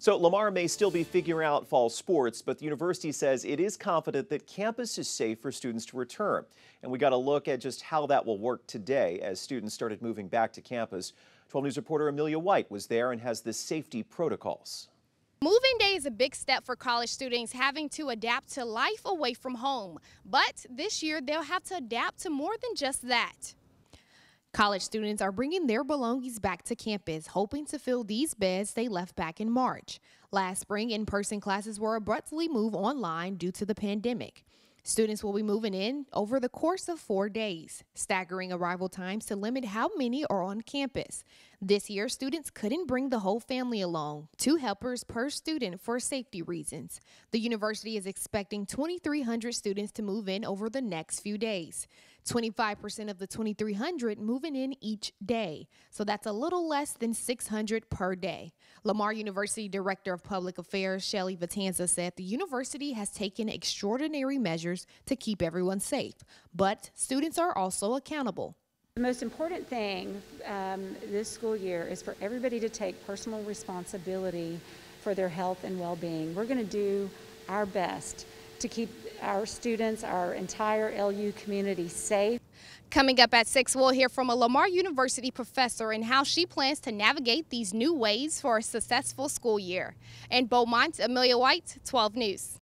So Lamar may still be figuring out fall sports, but the university says it is confident that campus is safe for students to return. And we got a look at just how that will work today as students started moving back to campus. 12 News reporter Amelia White was there and has the safety protocols. Moving day is a big step for college students having to adapt to life away from home. But this year, they'll have to adapt to more than just that. College students are bringing their belongings back to campus, hoping to fill these beds they left back in March. Last spring, in person classes were abruptly moved online due to the pandemic. Students will be moving in over the course of four days, staggering arrival times to limit how many are on campus. This year, students couldn't bring the whole family along, two helpers per student for safety reasons. The university is expecting 2,300 students to move in over the next few days. 25% of the 2,300 moving in each day, so that's a little less than 600 per day. Lamar University Director of Public Affairs Shelly Vitanza said the university has taken extraordinary measures to keep everyone safe, but students are also accountable. The most important thing um, this school year is for everybody to take personal responsibility for their health and well-being. We're going to do our best to keep our students, our entire LU community safe. Coming up at 6, we'll hear from a Lamar University professor and how she plans to navigate these new ways for a successful school year. In Beaumont, Amelia White, 12 News.